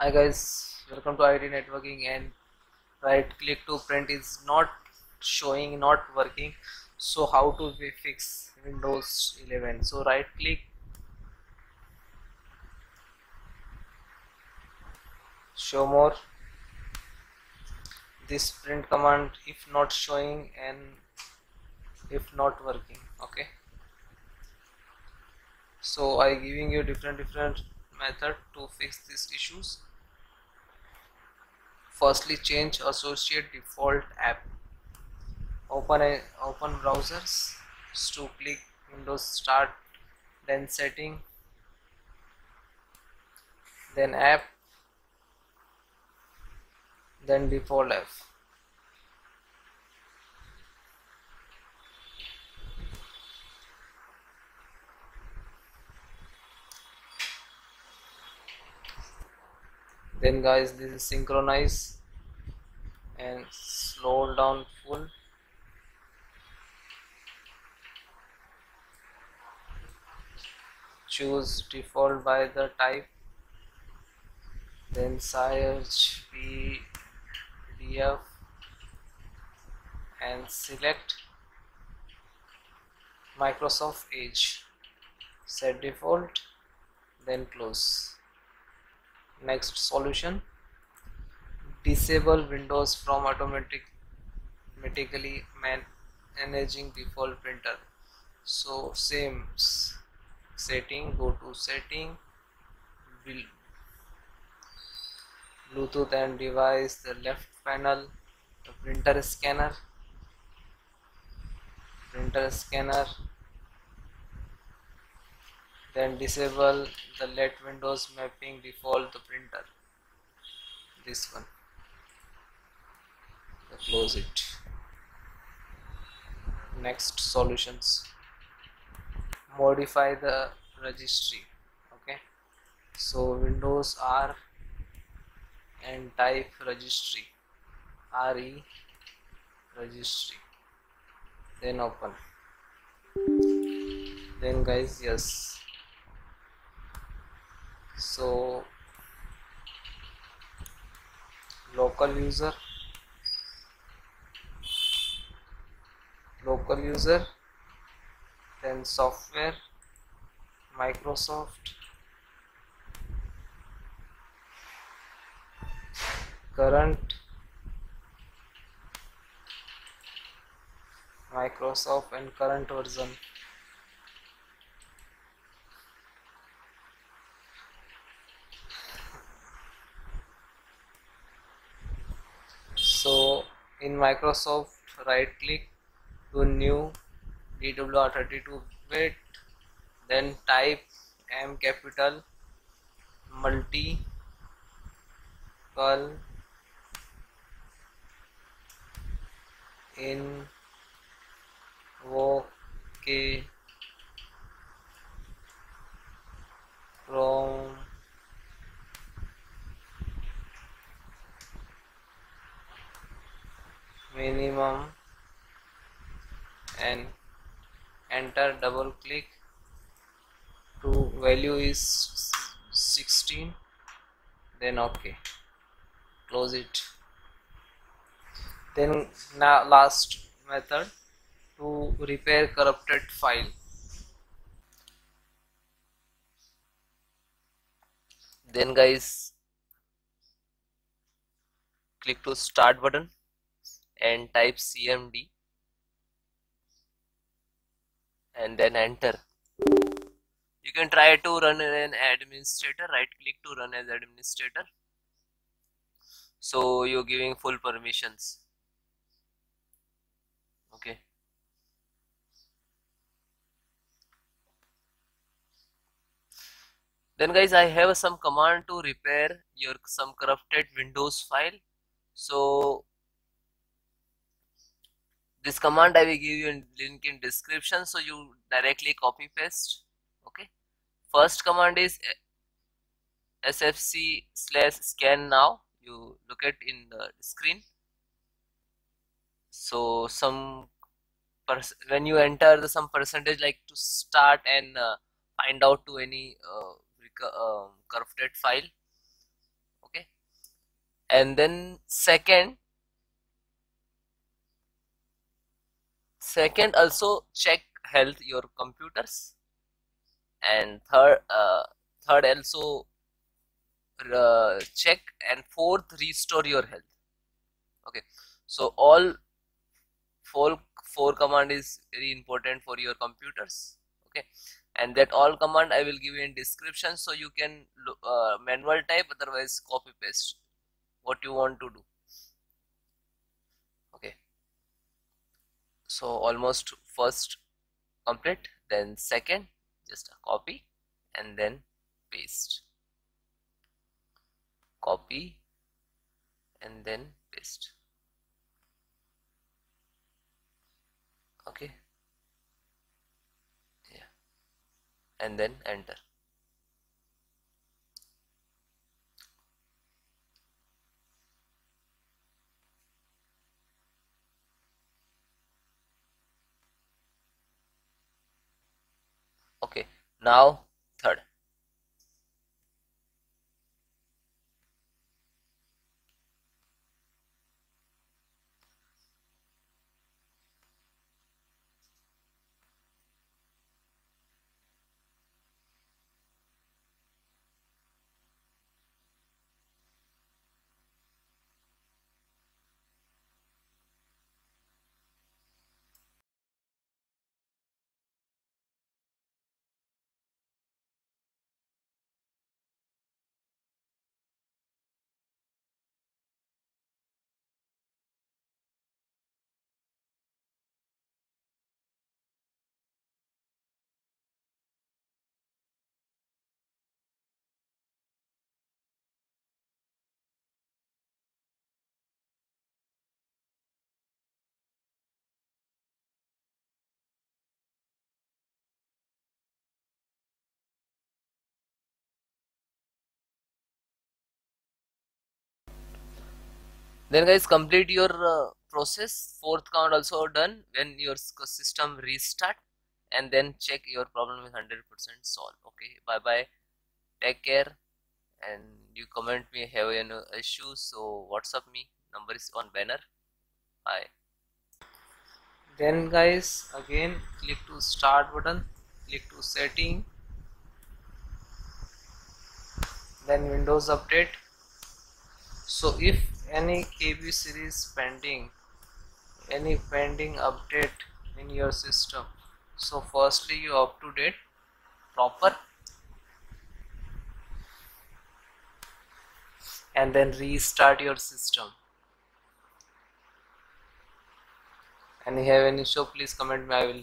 hi guys welcome to IT networking and right click to print is not showing not working. So how to fix windows 11 so right click. Show more. This print command if not showing and if not working okay? So i giving you different different method to fix these issues firstly change associate default app. Open a open browsers to click windows start then setting then app then default app then guys this is synchronize and slow down full. Choose default by the type. Then search pdf and select microsoft edge. Set default then close next solution. Disable windows from automatic automatically managing default printer. So same setting go to setting bluetooth and device the left panel the printer scanner printer scanner then disable the let windows mapping default the printer. This one. Close it. Next solutions. Modify the registry. Okay. So windows r and type registry. Re registry. Then open. Then guys yes so local user local user then software microsoft current microsoft and current version so in microsoft right click to new DWR 32 bit then type m capital multi call in minimum and enter double click to value is 16 then okay close it. Then now last method to repair corrupted file. Then guys click to start button and type cmd and then enter. You can try to run an administrator. Right click to run as administrator. So you're giving full permissions. Okay. Then guys i have some command to repair your some corrupted windows file. So this command i will give you a link in description so you directly copy paste okay? First command is sfc slash scan now. You look at in the screen. So some when you enter the some percentage like to start and uh, find out to any uh, uh, corrupted file okay? And then second second also check health your computers. And third uh, third also uh, check and fourth restore your health. Okay. So all four four command is very important for your computers. Okay. And that all command i will give you in description so you can uh, manual type otherwise copy paste what you want to do okay so almost first complete then second just a copy and then paste. Copy and then paste. Okay? Yeah. And then enter okay now then guys complete your uh, process. Fourth count also done. When your system restart and then check your problem is 100% solved. Okay? Bye bye. Take care. And you comment me have any issues? So whatsapp me? Number is on banner. Bye. Then guys again click to start button. Click to setting. Then windows update so if any KB series pending any pending update in your system so firstly you up to date proper and then restart your system. And you have any issue please comment me I will